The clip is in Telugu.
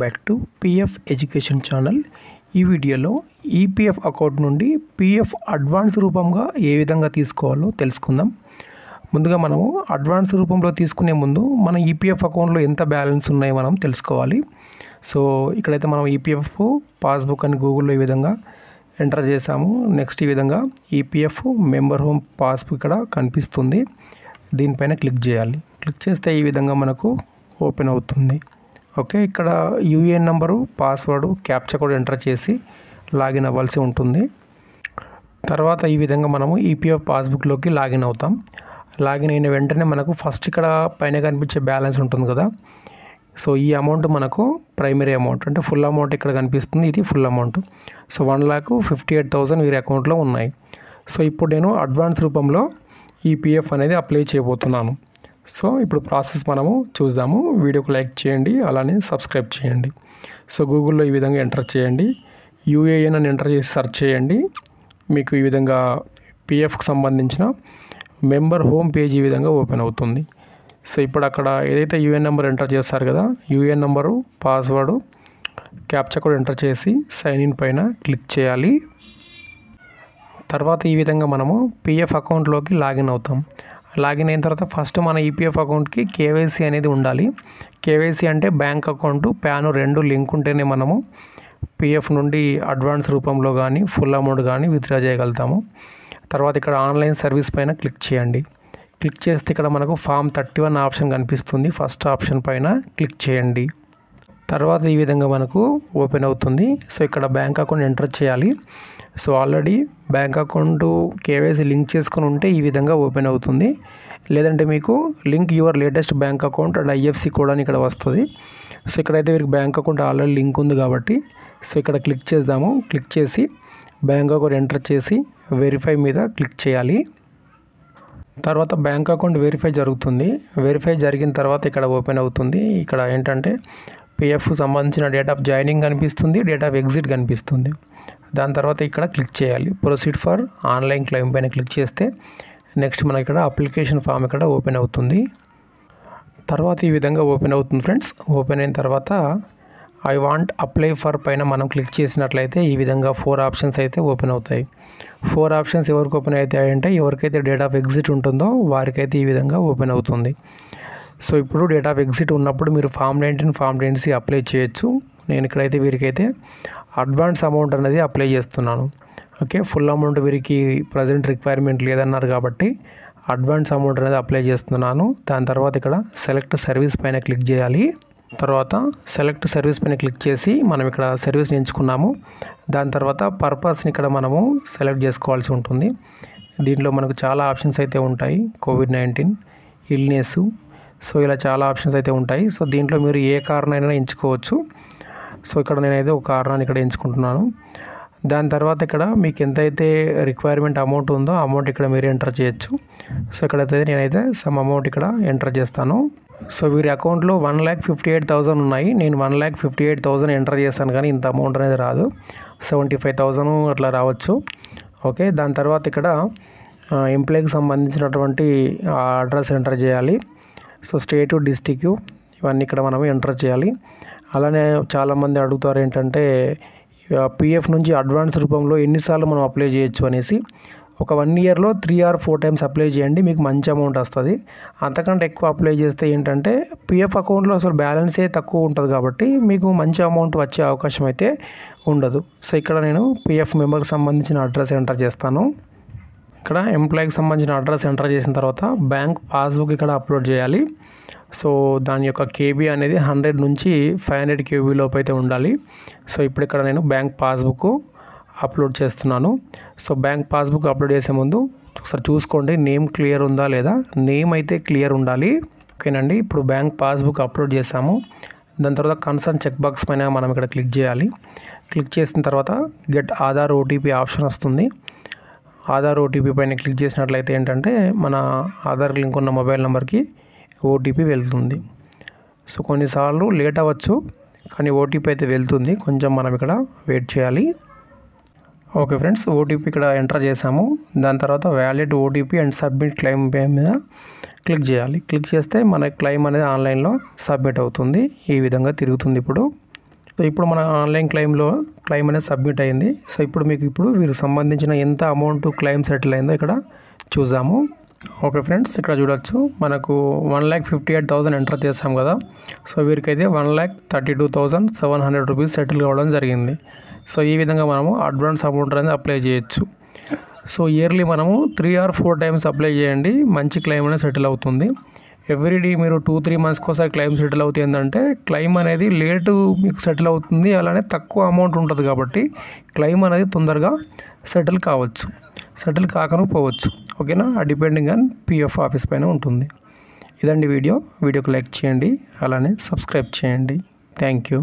Back to PF education channel ఈ వీడియోలో ఈపీఎఫ్ అకౌంట్ నుండి పిఎఫ్ అడ్వాన్స్ రూపంగా ఏ విధంగా తీసుకోవాలో తెలుసుకుందాం. ముందుగా మనము అడ్వాన్స్ రూపంలో తీసుకునే ముందు మన ఈపీఎఫ్ అకౌంట్లో ఎంత బ్యాలెన్స్ ఉన్నాయో మనం తెలుసుకోవాలి. సో ఇక్కడైతే మనం ఈపీఎఫ్ పాస్బుక్ అని గూగుల్లో ఈ విధంగా ఎంటర్ చేసాము నెక్స్ట్ ఈ విధంగా ఈపీఎఫ్ మెంబర్ హోమ్ పాస్బుక్ ఇక్కడ కనిపిస్తుంది. దీనిపైన క్లిక్ చేయాలి. క్లిక్ చేస్తే ఈ విధంగా మనకు ఓపెన్ అవుతుంది. ఓకే ఇక్కడ యూఏఎన్ నెంబరు పాస్వర్డ్ క్యాప్చా కూడా ఎంటర్ చేసి లాగిన్ అవ్వాల్సి ఉంటుంది. తర్వాత ఈ విధంగా మనము ఈపీఎఫ్ పాస్బుక్లోకి లాగిన్ అవుతాం. లాగిన్ అయిన వెంటనే మనకు ఫస్ట్ ఇక్కడ పైన కనిపించే బ్యాలెన్స్ ఉంటుంది కదా. సో ఈ అమౌంట్ మనకు ప్రైమరీ అమౌంట్ అంటే ఫుల్ అమౌంట్ ఇక్కడ కనిపిస్తుంది ఇది full amount. So one lakh fifty eight thousand వీరి అకౌంట్లో ఉన్నాయి. సో ఇప్పుడు నేను అడ్వాన్స్ రూపంలో ఈ పిఎఫ్ అనేది అప్లై చేయబోతున్నాను. సో ఇప్పుడు ప్రాసెస్ మనము చూద్దాము. వీడియోకి లైక్ చేయండి అలానే సబ్స్క్రైబ్ చేయండి. సో గూగుల్లో ఈ విధంగా ఎంటర్ చేయండి. యూఏఎన్ అని ఎంటర్ చేసి సెర్చ్ చేయండి. మీకు ఈ విధంగా పిఎఫ్కి సంబంధించిన మెంబర్ హోమ్ పేజ్ ఈ విధంగా ఓపెన్ అవుతుంది. సో ఇప్పుడు అక్కడ ఏదైతే యూఎన్ నెంబర్ ఎంటర్ చేస్తారు కదా యూఎన్ నెంబరు పాస్వర్డ్ క్యాప్చా కూడా ఎంటర్ చేసి సైన్ ఇన్ పైన క్లిక్ చేయాలి. తర్వాత ఈ విధంగా మనము పిఎఫ్ అకౌంట్లోకి లాగిన్ అవుతాం. లాగిన్ అయిన తర్వాత ఫస్ట్ మన ఈపీఎఫ్ అకౌంట్కి కేవైసీ అనేది ఉండాలి. కేవైసీ అంటే బ్యాంక్ అకౌంట్ ప్యాన్ రెండు లింక్ ఉంటేనే మనము పిఎఫ్ నుండి అడ్వాన్స్ రూపంలో కానీ ఫుల్ అమౌంట్ కానీ విత్డ్రా చేయగలుగుతాము. తర్వాత ఇక్కడ ఆన్లైన్ సర్వీస్ పైన క్లిక్ చేయండి. క్లిక్ చేస్తే ఇక్కడ మనకు ఫామ్ థర్టీ వన్ ఆప్షన్ కనిపిస్తుంది. ఫస్ట్ ఆప్షన్ పైన క్లిక్ చేయండి. తర్వాత ఈ విధంగా మనకు ఓపెన్ అవుతుంది. సో ఇక్కడ బ్యాంక్ అకౌంట్ ఎంటర్ చేయాలి. So already bank account KYC link చేసుకుని ఉంటే ఈ విధంగా ఓపెన్ అవుతుంది. లేదంటే మీకు link your latest bank account and IFSC కూడా ఇక్కడ వస్తుంది. సో ఇక్కడైతే మీకు బ్యాంక్ అకౌంట్ ఆల్రెడీ లింక్ ఉంది కాబట్టి సో ఇక్కడ క్లిక్ చేద్దాము. క్లిక్ చేసి బ్యాంక్ అకౌంట్ ఎంటర్ చేసి వెరిఫై మీద క్లిక్ చేయాలి. తర్వాత బ్యాంక్ అకౌంట్ వెరిఫై జరుగుతుంది. వెరిఫై జరిగిన తర్వాత ఇక్కడ ఓపెన్ అవుతుంది. ఇక్కడ ఏంటంటే పిఎఫ్ సంబంధించిన డేట్ ఆఫ్ జాయినింగ్ కనిపిస్తుంది డేట్ ఆఫ్ ఎగ్జిట్ కనిపిస్తుంది. దాని తర్వాత ఇక్కడ క్లిక్ చేయాలి. ప్రొసీడ్ ఫర్ ఆన్లైన్ క్లెయిమ్ పైన క్లిక్ చేస్తే నెక్స్ట్ మనకి ఇక్కడ అప్లికేషన్ ఫామ్ ఇక్కడ ఓపెన్ అవుతుంది. తర్వాత ఈ విధంగా ఓపెన్ అవుతుంది ఫ్రెండ్స్ ఓపెన్ అయిన తర్వాత ఐ వాంట్ అప్లై ఫర్ పైన మనం క్లిక్ చేసినట్లయితే ఈ విధంగా ఫోర్ ఆప్షన్స్ అయితే ఓపెన్ అవుతాయి. ఫోర్ ఆప్షన్స్ ఎవరికి ఓపెన్ అవుతాయంటే ఎవరికైతే డేట్ ఆఫ్ ఎగ్జిట్ ఉంటుందో వారికైతే ఈ విధంగా ఓపెన్ అవుతుంది. సో ఇప్పుడు డేట్ ఆఫ్ ఎగ్జిట్ ఉన్నప్పుడు మీరు ఫామ్ నైన్టీన్ ఫామ్ నైన్సీ అప్లై చేయొచ్చు. నేను ఇక్కడైతే వీరికైతే అడ్వాన్స్ అమౌంట్ అనేది అప్లై చేస్తున్నాను. ఓకే ఫుల్ అమౌంట్ వీరికి ప్రజెంట్ రిక్వైర్మెంట్ లేదన్నారు కాబట్టి అడ్వాన్స్ అమౌంట్ అనేది అప్లై చేస్తున్నాను. దాని తర్వాత ఇక్కడ సెలెక్ట్ సర్వీస్ పైన క్లిక్ చేయాలి. తర్వాత సెలెక్ట్ సర్వీస్ పైన క్లిక్ చేసి మనం ఇక్కడ సర్వీస్ని ఎంచుకున్నాము. దాని తర్వాత పర్పస్ని ఇక్కడ మనము సెలెక్ట్ చేసుకోవాల్సి ఉంటుంది. దీంట్లో మనకు చాలా ఆప్షన్స్ అయితే ఉంటాయి. కోవిడ్ నైన్టీన్ ఇల్నెస్ సో ఇలా చాలా ఆప్షన్స్ అయితే ఉంటాయి. సో దీంట్లో మీరు ఏ కారణమైనా ఎంచుకోవచ్చు. సో ఇక్కడ నేనైతే ఒక కారణాన్ని ఇక్కడ ఎంచుకుంటున్నాను. దాని తర్వాత ఇక్కడ మీకు ఎంతైతే రిక్వైర్మెంట్ అమౌంట్ ఉందో అమౌంట్ ఇక్కడ మీరు ఎంటర్ చేయొచ్చు. సో ఇక్కడైతే నేనైతే సమ్ అమౌంట్ ఇక్కడ ఎంటర్ చేస్తాను. సో వీరి అకౌంట్లో one lakh fifty eight thousand ఉన్నాయి. నేను one lakh fifty eight thousand enter చేస్తాను కానీ ఇంత అమౌంట్ అనేది రాదు. సెవెంటీ ఫైవ్ థౌసండ్ అట్లా రావచ్చు. ఓకే దాని తర్వాత ఇక్కడ ఎంప్లాయ్కి సంబంధించినటువంటి అడ్రస్ ఎంటర్ చేయాలి. సో స్టేటు డిస్టిక్ ఇవన్నీ ఇక్కడ మనం ఎంటర్ చేయాలి. అలానే చాలామంది అడుగుతారు ఏంటంటే పిఎఫ్ నుంచి అడ్వాన్స్ రూపంలో ఎన్నిసార్లు మనం అప్లై చేయొచ్చు అనేసి. ఒక వన్ ఇయర్లో three or four times apply చేయండి మీకు మంచి అమౌంట్ వస్తుంది. అంతకంటే ఎక్కువ అప్లై చేస్తే ఏంటంటే పిఎఫ్ అకౌంట్లో అసలు బ్యాలెన్సే తక్కువ ఉంటుంది కాబట్టి మీకు మంచి అమౌంట్ వచ్చే అవకాశం అయితే ఉండదు. సో ఇక్కడ నేను పిఎఫ్ మెంబర్కి సంబంధించిన అడ్రస్ ఎంటర్ చేస్తాను. ఇక్కడ ఎంప్లాయీకి సంబంధించిన అడ్రస్ ఎంటర్ చేసిన తర్వాత బ్యాంక్ పాస్బుక్ ఇక్కడ అప్లోడ్ చేయాలి. సో దాని యొక్క కేబీ అనేది హండ్రెడ్ నుంచి ఫైవ్ హండ్రెడ్ కేబీ లోపు అయితే ఉండాలి. సో ఇప్పుడు ఇక్కడ నేను బ్యాంక్ పాస్బుక్ అప్లోడ్ చేస్తున్నాను. సో బ్యాంక్ పాస్బుక్ అప్లోడ్ చేసే ముందు ఒకసారి చూసుకోండి నేమ్ క్లియర్ ఉందా లేదా? నేమ్ అయితే క్లియర్ ఉండాలి. ఓకేనండి ఇప్పుడు బ్యాంక్ పాస్బుక్ అప్లోడ్ చేసాము. దాని తర్వాత కన్సర్న్ చెక్ బాక్స్ పైన మనం ఇక్కడ క్లిక్ చేయాలి. క్లిక్ చేసిన తర్వాత గెట్ ఆధార్ ఓటీపీ ఆప్షన్ వస్తుంది. ఆధార్ ఓటీపీ పైన క్లిక్ చేసినట్లయితే ఏంటంటే మన ఆధార్ లింక్ ఉన్న మొబైల్ నెంబర్కి ఓటీపీ వెళ్తుంది. సో కొన్నిసార్లు లేట్ అవ్వచ్చు కానీ ఓటీపీ అయితే వెళ్తుంది. కొంచెం మనం ఇక్కడ వెయిట్ చేయాలి. ఓకే ఫ్రెండ్స్ ఓటీపీ ఇక్కడ ఎంటర్ చేసాము. దాని తర్వాత valid OTP and submit claim pay మీద క్లిక్ చేయాలి. క్లిక్ చేస్తే మన క్లెయిమ్ అనేది ఆన్లైన్లో సబ్మిట్ అవుతుంది. ఈ విధంగా తిరుగుతుంది ఇప్పుడు. సో ఇప్పుడు మన ఆన్లైన్ క్లెయిమ్లో క్లెయిమ్ అనేది సబ్మిట్ అయింది. సో ఇప్పుడు మీకు ఇప్పుడు వీరికి సంబంధించిన ఎంత అమౌంట్ క్లెయిమ్ సెటిల్ అయిందో ఇక్కడ చూసాము ఓకే ఫ్రెండ్స్ ఇక్కడ చూడొచ్చు. మనకు one lakh fifty eight thousand enter చేసాం కదా. So వీరికైతే one lakh thirty two thousand seven hundred rupees settle కావడం జరిగింది. సో ఈ విధంగా మనము అడ్వాన్స్ అమౌంట్ అనేది అప్లై చేయొచ్చు. సో ఇయర్లీ మనము three or four times apply చేయండి. మంచి క్లెయిమ్ అనేది సెటిల్ అవుతుంది. ఎవ్రీడే మీరు టూ త్రీ మంత్స్కి ఒకసారి క్లెయిమ్ సెటిల్ అవుతుంది ఏంటంటే క్లెయిమ్ అనేది లేటు మీకు సెటిల్ అవుతుంది అలానే తక్కువ అమౌంట్ ఉంటుంది కాబట్టి క్లెయిమ్ అనేది తొందరగా సెటిల్ కావచ్చు సెటిల్ కాకను పోవచ్చు ఓకేనా? డిపెండింగ్ ఆన్ పిఎఫ్ ఆఫీస్ పైన ఉంటుంది. ఇదండి వీడియో. వీడియోకి లైక్ చేయండి అలానే సబ్స్క్రైబ్ చేయండి. Thank you.